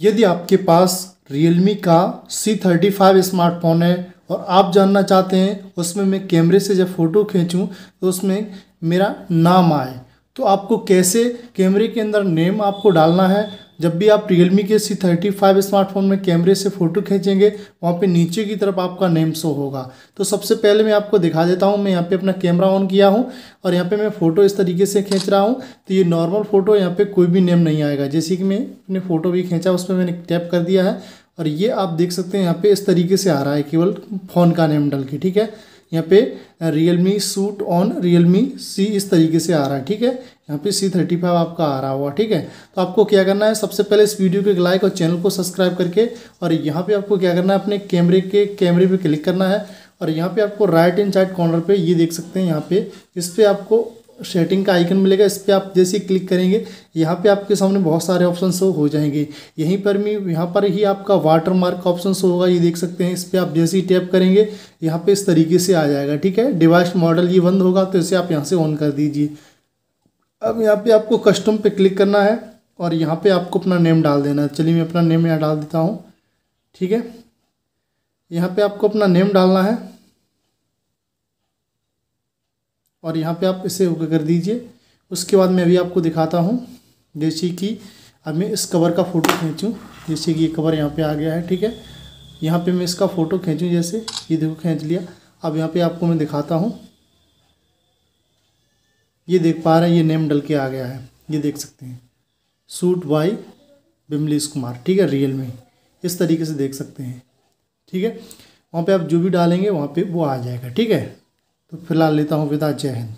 यदि आपके पास Realme का सी थर्टी फाइव स्मार्टफ़ोन है और आप जानना चाहते हैं, उसमें मैं कैमरे से जब फ़ोटो खींचूं तो उसमें मेरा नाम आए। तो आपको कैसे कैमरे के अंदर नेम आपको डालना है जब भी आप रियलमी के सी थर्टी फाइव स्मार्टफ़ोन में कैमरे से फ़ोटो खींचेंगे, वहाँ पे नीचे की तरफ़ आपका नेम शो होगा। तो सबसे पहले मैं आपको दिखा देता हूँ, मैं यहाँ पे अपना कैमरा ऑन किया हूँ और यहाँ पे मैं फ़ोटो इस तरीके से खींच रहा हूँ। तो ये नॉर्मल फ़ोटो यहाँ पे कोई भी नेम नहीं आएगा। जैसे कि मैं अपने फ़ोटो भी खींचा उस पर मैंने टैप कर दिया है। और ये आप देख सकते हैं यहाँ पे इस तरीके से आ रहा है केवल फ़ोन का नेम डल के, ठीक है? यहाँ पे real me suit on real me see इस तरीके से आ रहा है, ठीक है? यहाँ पे सी थर्टी फाइव आपका आ रहा हुआ ठीक है? तो आपको क्या करना है, सबसे पहले इस वीडियो को एक लाइक और चैनल को सब्सक्राइब करके और यहाँ पे आपको क्या करना है, अपने कैमरे के कैमरे पे क्लिक करना है और यहाँ पे आपको राइट एंड साइड कॉर्नर पे ये देख सकते हैं, यहाँ पे इस पर आपको सेटिंग का आइकन मिलेगा, इस पर आप जैसे क्लिक करेंगे, यहाँ पे आपके सामने बहुत सारे ऑप्शन शो हो जाएँगे। यहीं पर भी, यहाँ पर ही आपका वाटर मार्क ऑप्शन शो होगा, ये देख सकते हैं, इस पर आप जैसे ही टैप करेंगे, यहाँ पे इस तरीके से आ जाएगा, ठीक है? डिवाइस मॉडल ये बंद होगा तो इसे आप यहाँ से ऑन कर दीजिए। अब यहाँ पे आपको कस्टम पे क्लिक करना है, और यहाँ पे आपको अपना नेम डाल देना है। चलिए मैं अपना नेम यहाँ डाल देता हूँ, ठीक है? यहाँ पे आपको अपना नेम डालना है। और यहाँ पे आप इसे ओके कर दीजिए। उसके बाद मैं अभी आपको दिखाता हूँ। जैसे कि अब मैं इस कवर का फ़ोटो खींचूँ। जैसे कि ये कवर यहाँ पे आ गया है, ठीक है? यहाँ पे मैं इसका फ़ोटो खींचूँ जैसे। ये देखो, खींच लिया। अब यहाँ पे आपको मैं दिखाता हूँ। ये देख पा रहे हैं, ये नेम डल के आ गया है। ये देख सकते हैं। सूट बाई बिमलीस कुमार, ठीक है? रियल में। इस तरीके से देख सकते हैं, ठीक है? वहाँ पे आप जो भी डालेंगे, वहाँ पे वो आ जाएगा, ठीक है? तो फ़िलहाल लेता हूँ विदा जय हिंद।